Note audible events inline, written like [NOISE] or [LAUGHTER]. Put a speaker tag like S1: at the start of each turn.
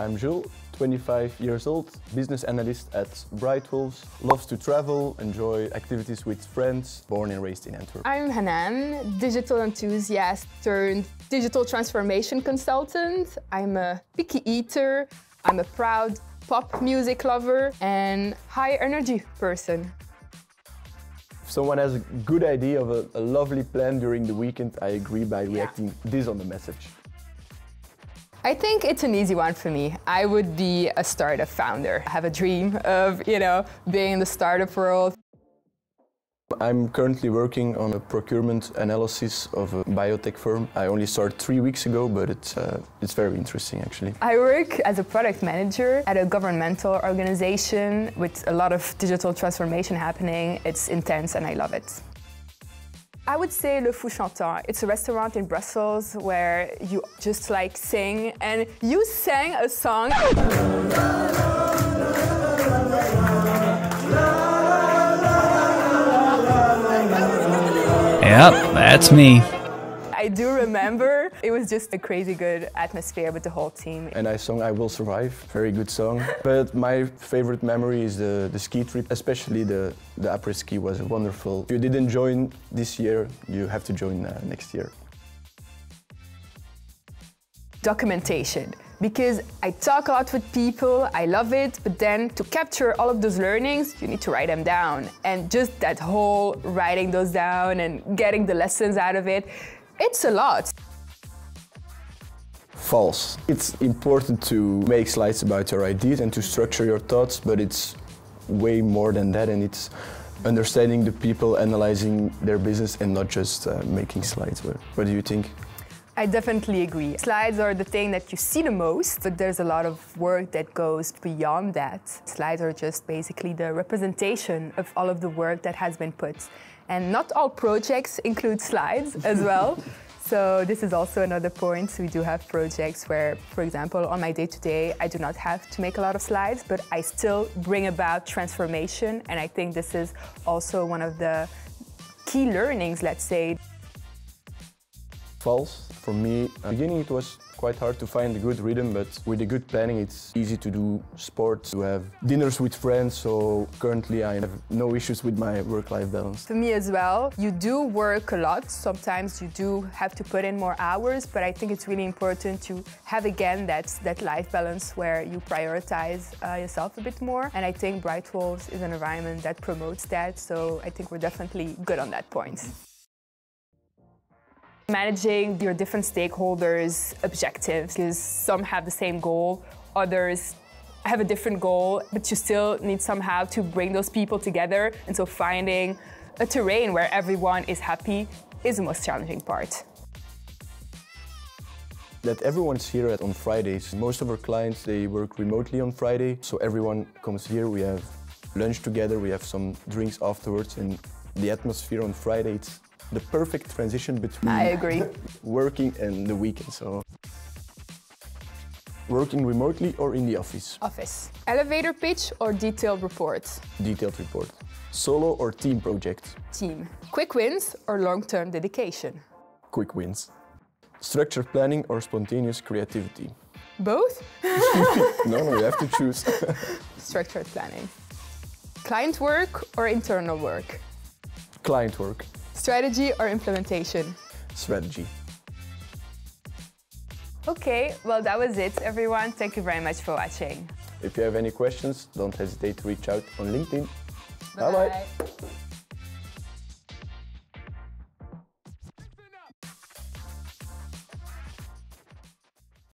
S1: I'm Jules, 25 years old, business analyst at BrightWolves, loves to travel, enjoy activities with friends, born and raised in Antwerp.
S2: I'm Hanane, digital enthusiast turned digital transformation consultant. I'm a picky eater, I'm a proud pop music lover and high energy person.
S1: If someone has a good idea of a, a lovely plan during the weekend, I agree by reacting yeah. this on the message.
S2: I think it's an easy one for me. I would be a startup founder. I have a dream of, you know, being in the startup world.
S1: I'm currently working on a procurement analysis of a biotech firm. I only started three weeks ago, but it's, uh, it's very interesting actually.
S2: I work as a product manager at a governmental organization with a lot of digital transformation happening. It's intense and I love it. I would say Le Fou Chantant. It's a restaurant in Brussels where you just like sing and you sang a song.
S3: Yep, that's me.
S2: I do remember it was just a crazy good atmosphere with the whole team.
S1: And I sung I Will Survive, very good song. but my favorite memory is the, the ski trip, especially the, the après ski was wonderful. If you didn't join this year, you have to join uh, next year.
S2: Documentation because I talk a lot with people, I love it, but then to capture all of those learnings, you need to write them down. And just that whole writing those down and getting the lessons out of it, it's a lot.
S1: False. It's important to make slides about your ideas and to structure your thoughts, but it's way more than that and it's understanding the people, analyzing their business and not just uh, making slides. What do you think?
S2: I definitely agree. Slides are the thing that you see the most, but there's a lot of work that goes beyond that. Slides are just basically the representation of all of the work that has been put. And not all projects include slides [LAUGHS] as well. So this is also another point. We do have projects where, for example, on my day-to-day, -day, I do not have to make a lot of slides, but I still bring about transformation. And I think this is also one of the key learnings, let's say.
S1: False. For me, in the beginning it was quite hard to find a good rhythm, but with a good planning, it's easy to do sports, to have dinners with friends. So currently I have no issues with my work-life balance.
S2: For me as well, you do work a lot. Sometimes you do have to put in more hours, but I think it's really important to have again that, that life balance where you prioritize uh, yourself a bit more. And I think BrightWolves is an environment that promotes that. So I think we're definitely good on that point. Managing your different stakeholders' objectives, because some have the same goal, others have a different goal, but you still need somehow to bring those people together. And so finding a terrain where everyone is happy is the most challenging part.
S1: That everyone's here on Fridays. Most of our clients, they work remotely on Friday, so everyone comes here, we have lunch together, we have some drinks afterwards, and the atmosphere on Friday, it's the perfect transition between
S2: I agree. [LAUGHS]
S1: working and the weekend. So working remotely or in the office?
S2: Office. Elevator pitch or detailed report?
S1: Detailed report. Solo or team project?
S2: Team. Quick wins or long-term dedication?
S1: Quick wins. Structured planning or spontaneous creativity?
S2: Both? [LAUGHS] [LAUGHS]
S1: no, no, you have to choose.
S2: Structured planning. Client work or internal work?
S1: Client work.
S2: Strategy or implementation?
S1: Strategy.
S2: Okay, well that was it everyone. Thank you very much for watching.
S1: If you have any questions, don't hesitate to reach out on LinkedIn. Bye-bye.